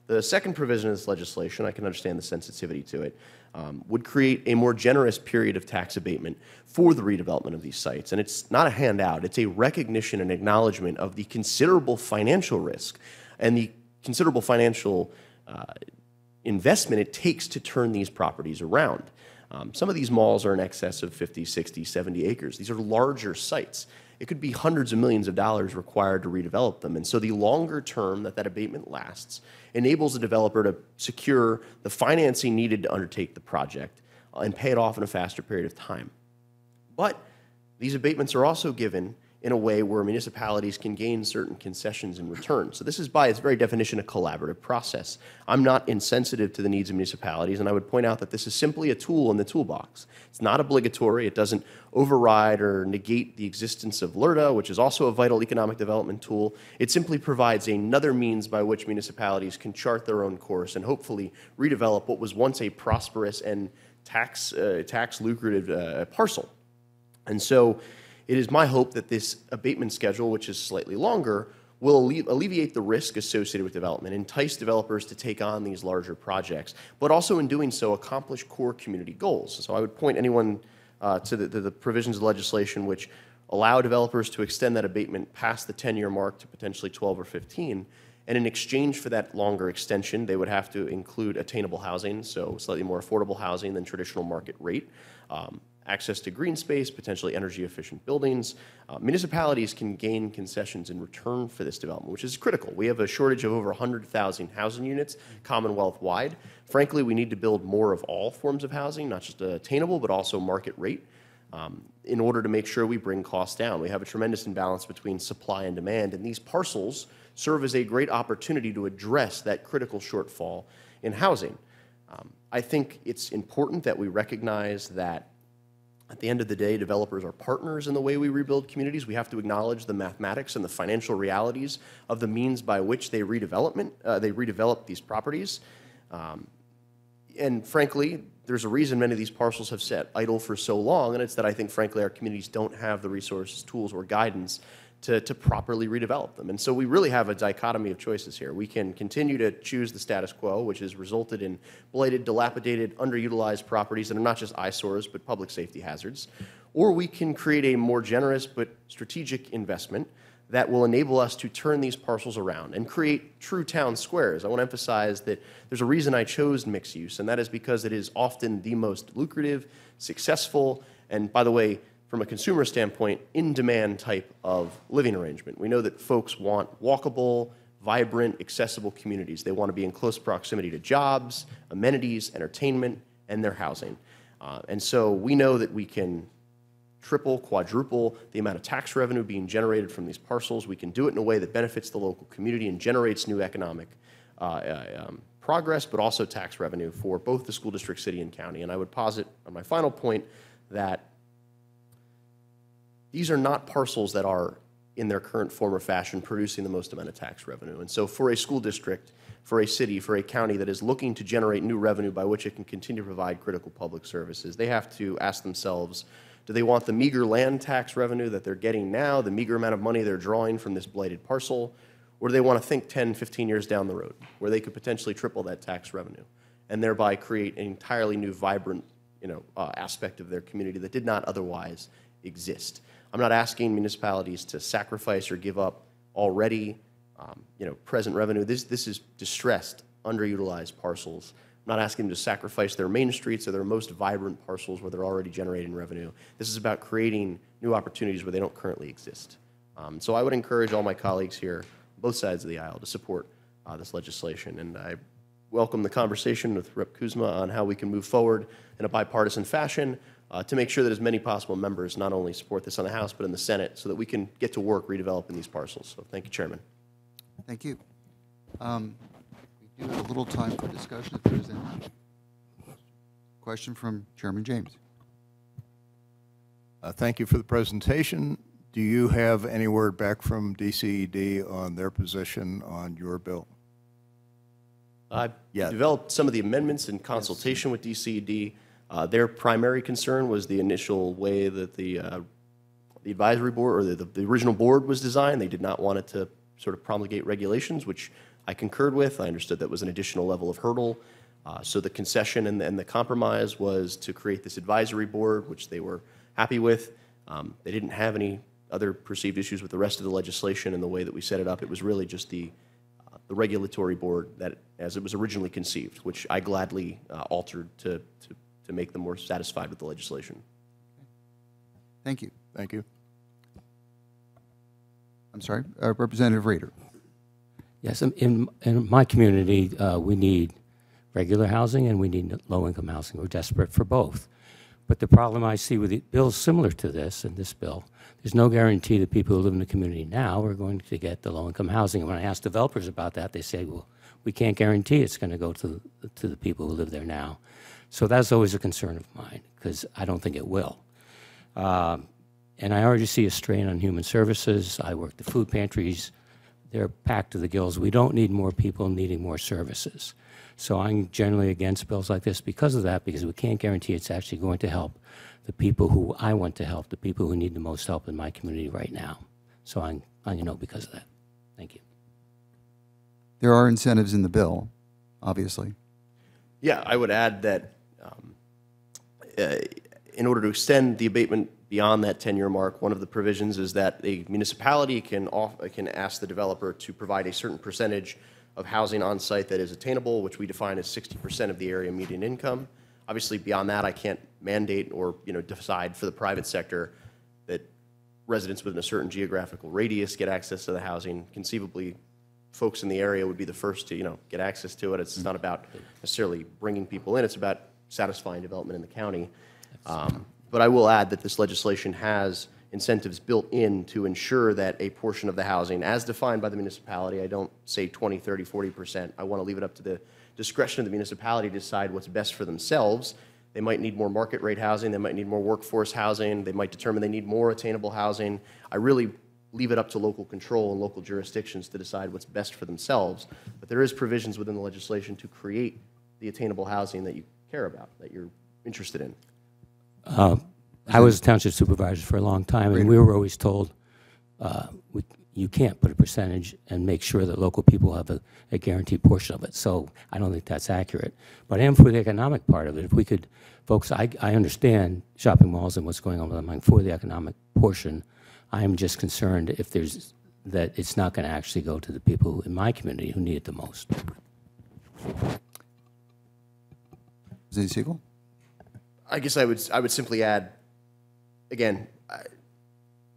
The second provision of this legislation, I can understand the sensitivity to it, um, would create a more generous period of tax abatement for the redevelopment of these sites. And it's not a handout, it's a recognition and acknowledgement of the considerable financial risk and the considerable financial uh, investment it takes to turn these properties around. Um, some of these malls are in excess of 50, 60, 70 acres. These are larger sites. It could be hundreds of millions of dollars required to redevelop them. And so the longer term that that abatement lasts enables the developer to secure the financing needed to undertake the project uh, and pay it off in a faster period of time. But these abatements are also given in a way where municipalities can gain certain concessions in return. So this is by its very definition a collaborative process. I'm not insensitive to the needs of municipalities, and I would point out that this is simply a tool in the toolbox. It's not obligatory. It doesn't override or negate the existence of LERTA, which is also a vital economic development tool. It simply provides another means by which municipalities can chart their own course and hopefully redevelop what was once a prosperous and tax, uh, tax lucrative uh, parcel. And so it is my hope that this abatement schedule, which is slightly longer, will alle- alleviate the risk associated with development, entice developers to take on these larger projects, but also in doing so accomplish core community goals. So I would point anyone uh, to, the, the provisions of legislation which allow developers to extend that abatement past the 10-year mark to potentially 12 or 15. And in exchange for that longer extension, they would have to include attainable housing, so slightly more affordable housing than traditional market rate. Um, access to green space, potentially energy efficient buildings. Uh, municipalities can gain concessions in return for this development, which is critical. We have a shortage of over 100,000 housing units Commonwealth wide. Frankly, we need to build more of all forms of housing, not just attainable, but also market rate. Um, in order to make sure we bring costs down. We have a tremendous imbalance between supply and demand, and these parcels serve as a great opportunity to address that critical shortfall in housing. Um, I think it's important that we recognize that at the end of the day, developers are partners in the way we rebuild communities. We have to acknowledge the mathematics and the financial realities of the means by which they redevelopment uh, they redevelop these properties. Um, and frankly, there's a reason many of these parcels have sat idle for so long, and it's that I think, frankly, our communities don't have the resources, tools, or guidance to, to properly redevelop them. And so we really have a dichotomy of choices here. We can continue to choose the status quo, which has resulted in blighted, dilapidated, underutilized properties that are not just eyesores, but public safety hazards. Or we can create a more generous but strategic investment that will enable us to turn these parcels around and create true town squares. I want to emphasize that there's a reason I chose mixed use, and that is because it is often the most lucrative, successful, and by the way, from a consumer standpoint, in demand type of living arrangement. We know that folks want walkable, vibrant, accessible communities. They want to be in close proximity to jobs, amenities, entertainment, and their housing. Uh, and so we know that we can triple, quadruple the amount of tax revenue being generated from these parcels. We can do it in a way that benefits the local community and generates new economic uh, uh, um, progress, but also tax revenue for both the school district, city, and county. And I would posit on my final point that these are not parcels that are in their current form or fashion producing the most amount of tax revenue. And so for a school district, for a city, for a county that is looking to generate new revenue by which it can continue to provide critical public services, they have to ask themselves, do they want the meager land tax revenue that they're getting now, the meager amount of money they're drawing from this blighted parcel, or do they want to think 10, 15 years down the road where they could potentially triple that tax revenue and thereby create an entirely new, vibrant you know, uh, aspect of their community that did not otherwise exist? I'm not asking municipalities to sacrifice or give up already, um, you know, present revenue. This, this is distressed, underutilized parcels. I'm not asking them to sacrifice their main streets or their most vibrant parcels where they're already generating revenue. This is about creating new opportunities where they don't currently exist. Um, so I would encourage all my colleagues here, both sides of the aisle, to support uh, this legislation. And I welcome the conversation with Rep. Kuzma on how we can move forward in a bipartisan fashion uh, to make sure that as many possible members not only support this on the House, but in the Senate, so that we can get to work redeveloping these parcels. So thank you, Chairman. Thank you. Um, We do have a little time for discussion if there's any. Question from Chairman James. Uh, Thank you for the presentation. Do you have any word back from DCED on their position on your bill? I Yeah. developed some of the amendments in consultation with DCED. Uh, Their primary concern was the initial way that the, uh, the advisory board, or the, the original board was designed. They did not want it to sort of promulgate regulations, which I concurred with. I understood that was an additional level of hurdle. Uh, So the concession and, and the compromise was to create this advisory board, which they were happy with. Um, They didn't have any other perceived issues with the rest of the legislation and the way that we set it up. It was really just the, uh, the regulatory board that, as it was originally conceived, which I gladly uh, altered to, to, to make them more satisfied with the legislation. Thank you. Thank you. I'm sorry, uh, Representative Rader. Yes, in- in, in my community, uh, we need regular housing and we need low-income housing. We're desperate for both. But the problem I see with the bills similar to this, and this bill, there's no guarantee that people who live in the community now are going to get the low-income housing. And when I ask developers about that, they say, well, we can't guarantee it's going to go to, to the people who live there now. So that's always a concern of mine, because I don't think it will. Um, And I already see a strain on human services. I work the food pantries. They're packed to the gills. We don't need more people needing more services. So I'm generally against bills like this because of that, because we can't guarantee it's actually going to help the people who I want to help, the people who need the most help in my community right now. So I'm, I'm you know, because of that. Thank you. There are incentives in the bill, obviously. Yeah, I would add that um, uh, in order to extend the abatement beyond that 10-year mark, one of the provisions is that a municipality can, off, can ask the developer to provide a certain percentage of housing on site that is attainable, which we define as 60% of the area median income. Obviously, beyond that, I can't mandate or you know decide for the private sector that residents within a certain geographical radius get access to the housing. Conceivably, folks in the area would be the first to you know get access to it. It's not about necessarily bringing people in. It's about satisfying development in the county. Um, but I will add that this legislation has incentives built in to ensure that a portion of the housing, as defined by the municipality, I don't say 20, 30, 40 percent. I want to leave it up to the discretion of the municipality to decide what's best for themselves. They might need more market rate housing. They might need more workforce housing. They might determine they need more attainable housing. I really leave it up to local control and local jurisdictions to decide what's best for themselves. But there is provisions within the legislation to create the attainable housing that you care about, that you're interested in. Uh, I was a township supervisor for a long time, and we were always told, uh, we- you can't put a percentage and make sure that local people have a a guaranteed portion of it. So I don't think that's accurate. But I am for the economic part of it. If we could, folks, I I understand shopping malls and what's going on with them. I'm for the economic portion. I am just concerned if there's, that it's not going to actually go to the people in my community who need it the most. Zay Siegel? I guess I would, I would simply add, again, I-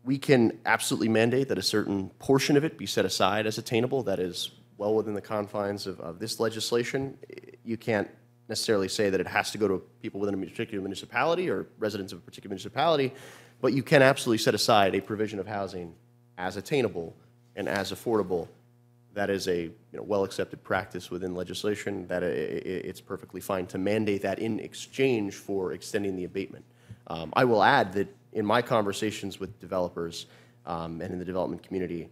we can absolutely mandate that a certain portion of it be set aside as attainable. That is well within the confines of, of this legislation. You can't necessarily say that it has to go to people within a particular municipality or residents of a particular municipality, but you can absolutely set aside a provision of housing as attainable and as affordable. That is a you know, well-accepted practice within legislation, that it's perfectly fine to mandate that in exchange for extending the abatement. Um, I will add that in my conversations with developers um, and in the development community,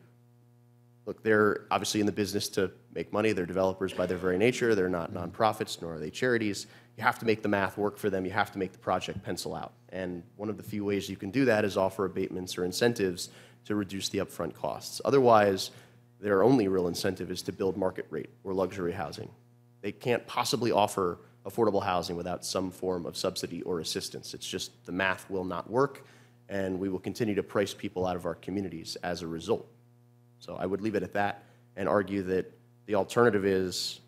look, they're obviously in the business to make money. They're developers by their very nature. They're not nonprofits, nor are they charities. You have to make the math work for them. You have to make the project pencil out. And one of the few ways you can do that is offer abatements or incentives to reduce the upfront costs. Otherwise, their only real incentive is to build market rate or luxury housing. They can't possibly offer affordable housing without some form of subsidy or assistance. It's just the math will not work, and we will continue to price people out of our communities as a result. So I would leave it at that and argue that the alternative is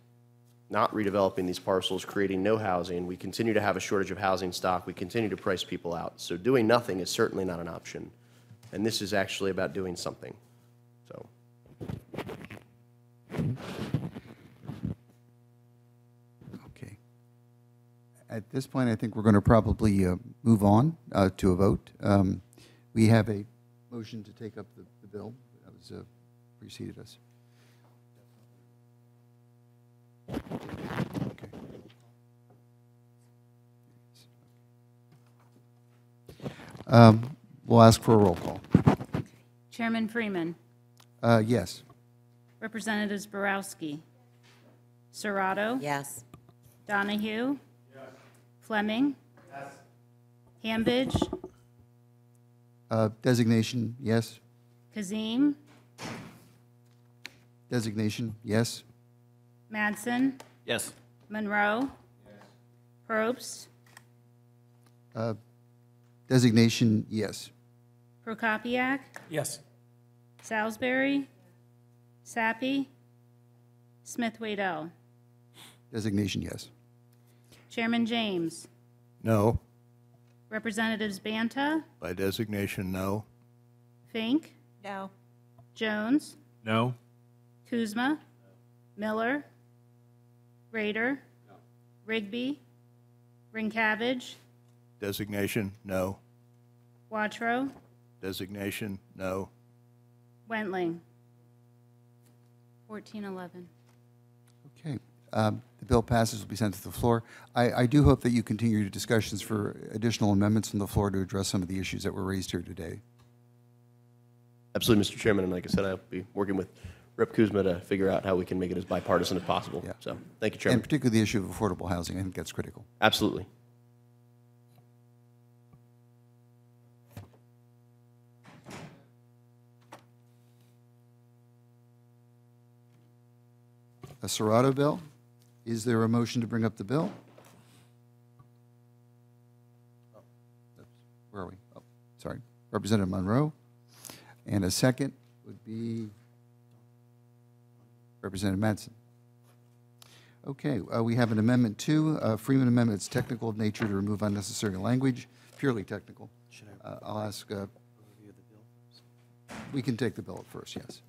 not redeveloping these parcels, creating no housing. We continue to have a shortage of housing stock. We continue to price people out. So doing nothing is certainly not an option. And this is actually about doing something. Okay. At this point, I think we're going to probably uh, move on uh, to a vote. Um, We have a motion to take up the the bill that was uh, preceded us. Okay. Um, We'll ask for a roll call. Chairman Freeman. Uh, Yes. Representatives Borowski. Serrato. Yes. Donahue. Yes. Fleming. Hanbidge. Uh, Designation, yes. Kazeem. Designation, yes. Madsen. Yes. Monroe. Yes. Probst. Uh, Designation, yes. Prokopiak. Yes. Salisbury. Sappey. Smith Waddell. Designation, yes. Chairman James. No. Representatives Banta. By designation, no. Fink. No. Jones, No. Kuzma, No. Miller, Rader, No. Rigby, Ringcavage, Designation, no. Watro, Designation, no. Wentling. 1411. Okay. Um, The bill passes, will be sent to the floor. I, I do hope that you continue your discussions for additional amendments from the floor to address some of the issues that were raised here today. Absolutely, Mr. Chairman, and like I said, I'll be working with Rep. Kuzma to figure out how we can make it as bipartisan as possible. Yeah. So, thank you, Chairman. And particularly the issue of affordable housing, I think that's critical. Absolutely. A Serato bill. Is there a motion to bring up the bill? Where are we? Oh, sorry. Representative Monroe. And a second would be Representative Madsen. Okay, uh, we have an amendment two, uh, Freeman Amendment. It's technical of nature to remove unnecessary language, purely technical. Uh, I'll ask, uh, we can take the bill at first, yes.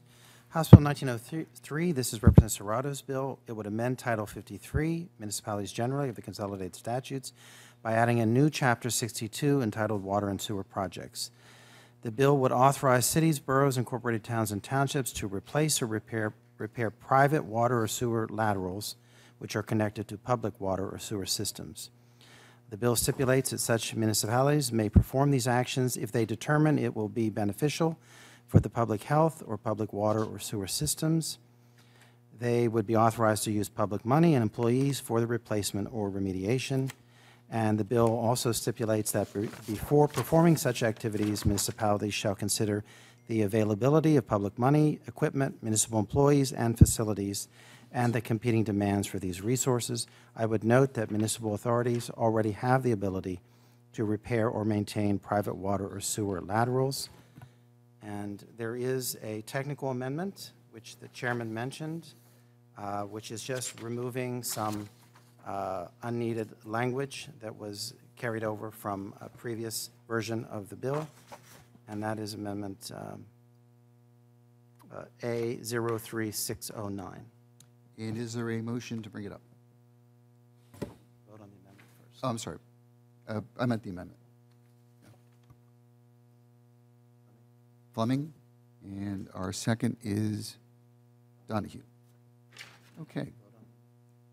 House Bill 1903, this is Representative Serrato's bill. It would amend Title 53, Municipalities Generally of the Consolidated Statutes, by adding a new Chapter 62 entitled Water and Sewer Projects. The bill would authorize cities, boroughs, incorporated towns, and townships to replace or repair, repair private water or sewer laterals which are connected to public water or sewer systems. The bill stipulates that such municipalities may perform these actions if they determine it will be beneficial for the public health or public water or sewer systems. They would be authorized to use public money and employees for the replacement or remediation. And the bill also stipulates that before performing such activities, municipalities shall consider the availability of public money, equipment, municipal employees, and facilities, and the competing demands for these resources. I would note that municipal authorities already have the ability to repair or maintain private water or sewer laterals. And there is a technical amendment, which the chairman mentioned, uh, which is just removing some uh, unneeded language that was carried over from a previous version of the bill, and that is Amendment um, uh, A03609. And is there a motion to bring it up? Vote on the amendment first. Oh, I'm sorry. Uh, I meant the amendment. Fleming, and our second is Donahue. Okay.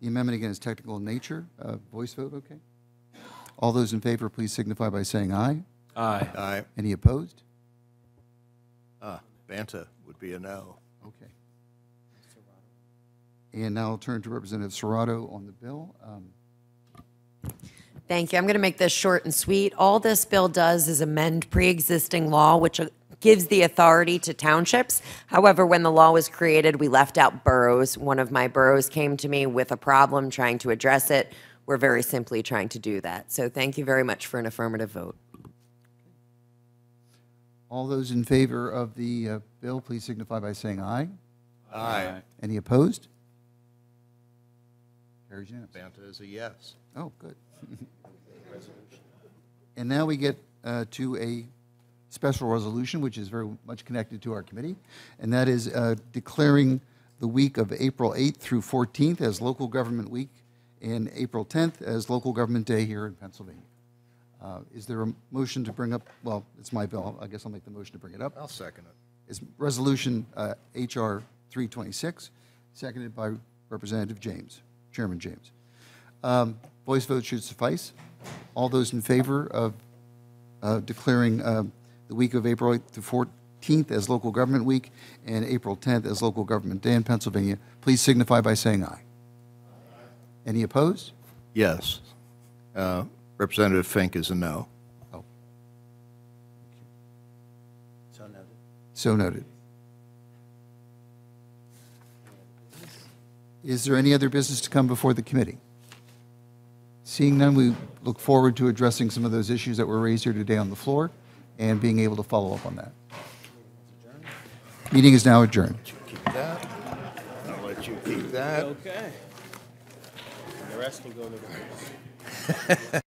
The amendment again is technical in nature. Uh, Voice vote, okay? All those in favor, please signify by saying aye. Aye. Aye. Any opposed? Ah, Banta would be a no. Okay. And now I'll turn to Representative Serrato on the bill. Um, Thank you. I'm going to make this short and sweet. All this bill does is amend pre-existing law, which gives the authority to townships. However, when the law was created, we left out boroughs. One of my boroughs came to me with a problem trying to address it. We're very simply trying to do that. So thank you very much for an affirmative vote. All those in favor of the uh, bill, please signify by saying aye. Aye. Any opposed? Carries unanimous. Banta is a yes. Oh, good. And now we get uh, to a special resolution, which is very much connected to our committee, and that is uh, declaring the week of April 8th through 14th as Local Government Week and April 10th as Local Government Day here in Pennsylvania. Uh, Is there a motion to bring up, well, it's my bill, I guess I'll make the motion to bring it up. I'll second it. it. Is Resolution uh, HR 326, seconded by Representative James, Chairman James. Um, Voice vote should suffice. All those in favor of uh, declaring uh, the week of April 8th to 14th as Local Government Week and April 10th as Local Government Day in Pennsylvania, please signify by saying aye. Any opposed? Yes. Uh, Representative Fink is a no. Oh, So noted. so noted. Is there any other business to come before the committee? Seeing none, we look forward to addressing some of those issues that were raised here today on the floor and being able to follow up on that. Meeting is now adjourned. Keep that. I'll let you keep that. Okay. The rest can go in the